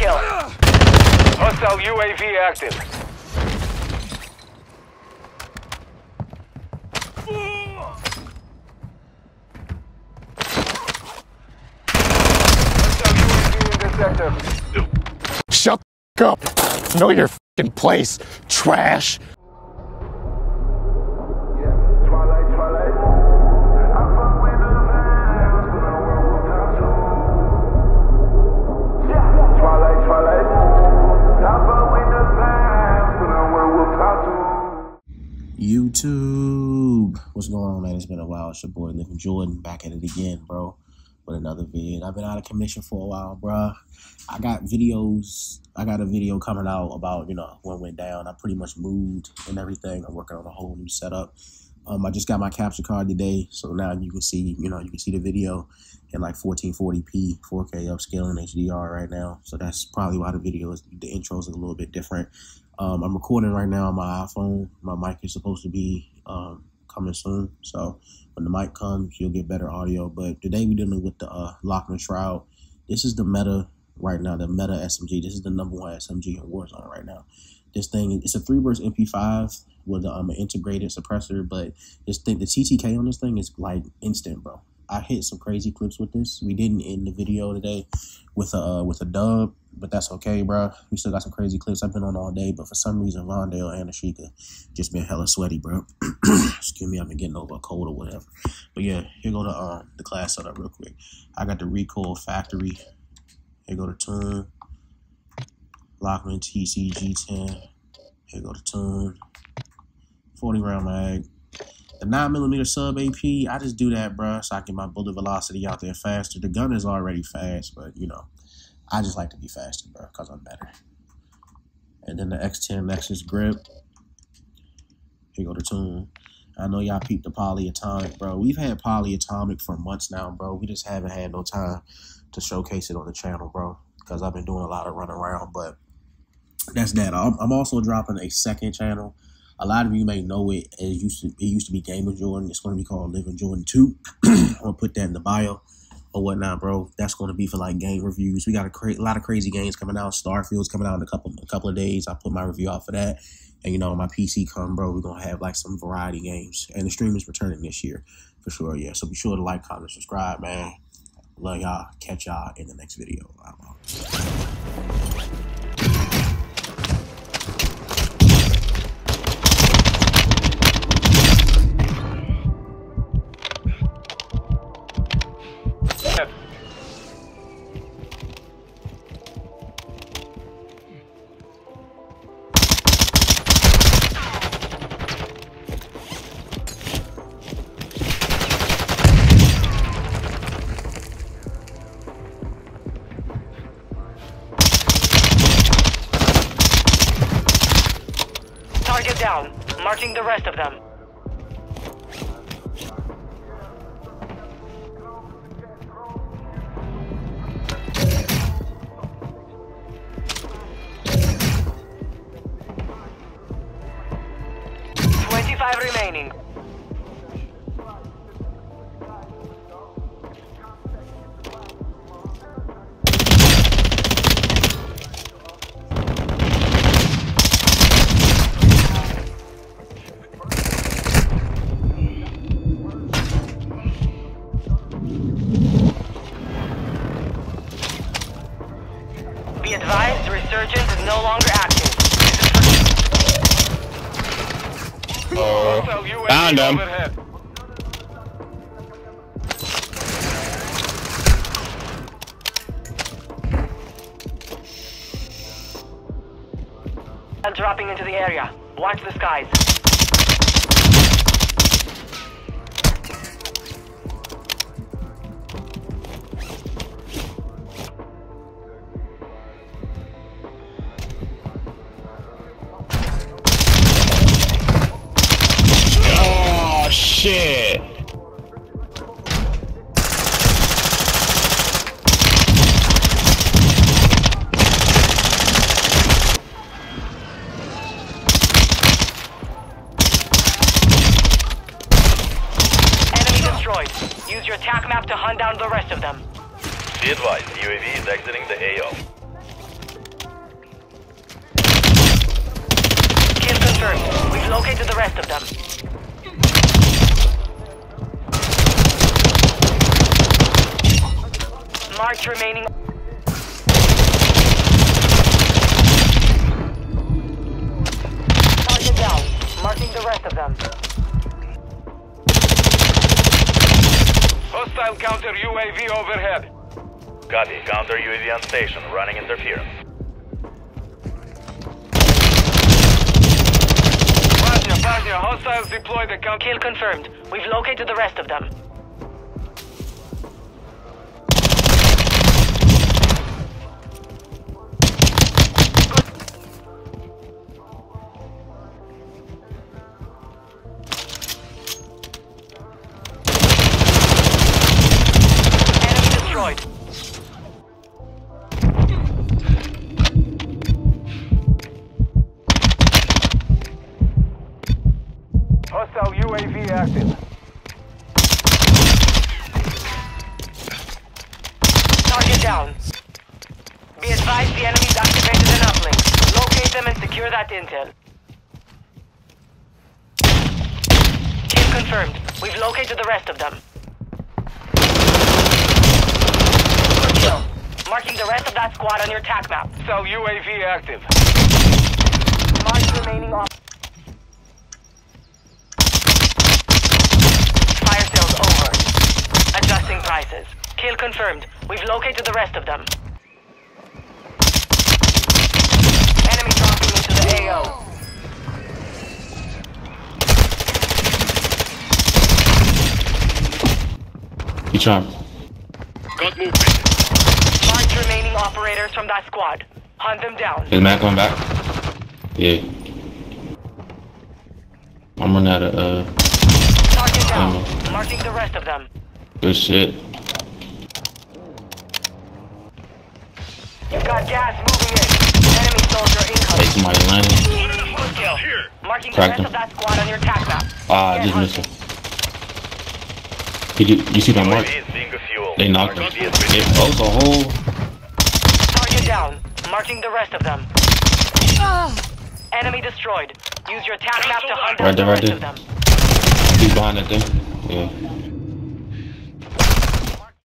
kill. Hostile UAV active. Hostile UAV in this sector. Shut up. Know your fucking place, trash. It's been a while. It's your boy Livin Jordan back at it again, bro, with another vid. I've been out of commission for a while, bro. I got videos. I got a video coming out about you know what went down. I pretty much moved and everything. I'm working on a whole new setup. Um, I just got my capture card today, so now you can see, you know, you can see the video in like 1440p, 4K upscaling HDR right now. So that's probably why the video is the intros are a little bit different. Um, I'm recording right now on my iPhone. My mic is supposed to be um, coming soon. So when the mic comes, you'll get better audio. But today we're dealing with the uh, Lachmann Shroud. This is the meta right now, the meta SMG. This is the number one SMG in Warzone right now. This thing, it's a three burst MP5 with um, an integrated suppressor, but this thing, the TTK on this thing is like instant, bro. I hit some crazy clips with this. We didn't end the video today with a uh, with a dub, but that's okay, bro. We still got some crazy clips. I've been on all day, but for some reason, Vondel and Ashika just been hella sweaty, bro. Excuse me, I've been getting over a cold or whatever. But yeah, here go the uh, the class setup real quick. I got the Recoil Factory. Here go the tune. Lachmann TCG10. Here go the tune. 40 round mag. The 9mm sub AP, I just do that, bro, so I get my bullet velocity out there faster. The gun is already fast, but you know, I just like to be faster, bro, because I'm better. And then the X10 Nexus grip. Here go the tune. I know y'all peeped the polyatomic, bro. We've had polyatomic for months now, bro. We just haven't had no time to showcase it on the channel, bro, because I've been doing a lot of running around. But that's that. I'm, I'm also dropping a second channel. A lot of you may know it as used to. It used to be Gamer Jordan. It's going to be called Livin Jordan Two. I'm gonna put that in the bio or whatnot, bro. That's going to be for like game reviews. We got a, cra- a lot of crazy games coming out. Starfield's coming out in a couple a couple of days. I put my review out for that. And you know, my PC come, bro. We're gonna have like some variety games, and the stream is returning this year for sure. Yeah, so be sure to like, comment, subscribe, man. Love y'all. Catch y'all in the next video. Target down. Marking the rest of them. Twenty-five remaining. UAV Found him. And dropping into the area. Watch the skies. shit. Use your attack map to hunt down the rest of them. Be advised, the UAV is exiting the AO. Kill confirmed. We've located the rest of them. Marked remaining. Target down. Marking the rest of them. Hostile counter UAV overhead. Copy. Counter UAV on station. Running interference. Roger, roger. Hostiles deploy the counter. Kill confirmed. We've located the rest of them. Activated an uplink. Locate them and secure that intel. Kill confirmed. We've located the rest of them. Good kill. Marking the rest of that squad on your TAC map. Hostile UAV active. Mark remaining off. Fire sales over. Adjusting prices. Kill confirmed. We've located the rest of them. Enemy dropping into the trying? Got movement. Marked remaining operators from that squad. Hunt them down. Is Matt coming back? Yeah. I'm running out of uh Target down. Ammo. Marking the rest of them. good shit. You've got gas moving in. Enemy soldier Hey, incoming. somebody landing. Good. Marking the Cracked him. of that squad on your TAC map. Ah, I just missed him. Did you you see that mark? UAV is being refueled. They knocked him. It was a whole Target down. Marking the rest of them. Enemy destroyed. Use your TAC map to hunt Right there, the right there. he's behind that thing. Yeah.